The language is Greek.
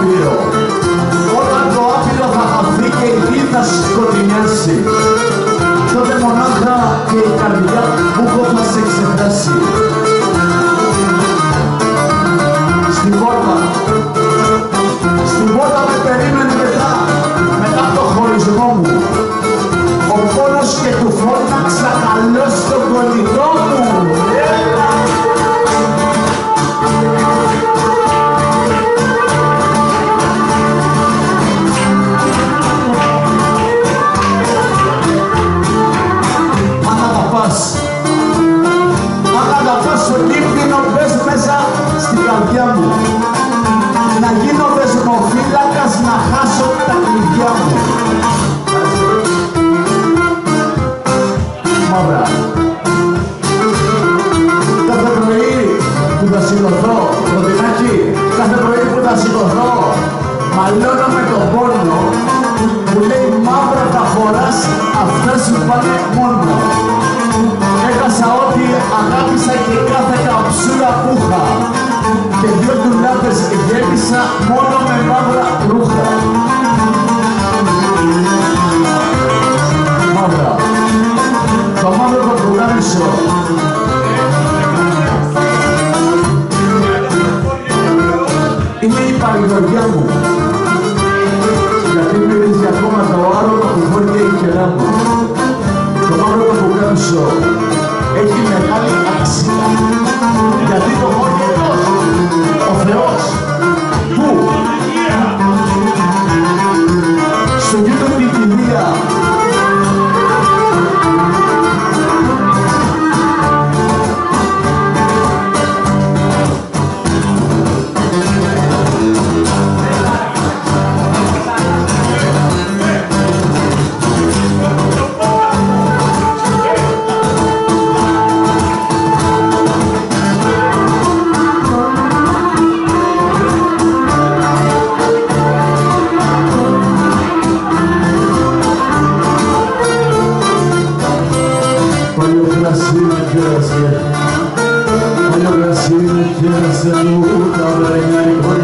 άπειρο. Όταν το άπειρο θα χαθεί και η γη θα σκοτεινιάσει, τότε μονάχα και η καρδιά που έχω θα σε ξεχάσει. μαύρα πούχα και δυο ντουλάπες γέμισα μόνο με μαύρα ρούχα. Μαύρα. Το μαύρο το πουλάρισο. Είναι η παρηγοριά μου. Maria Francisca Gerassi Maria Francisca Gerassi Maria Francisca Gerassi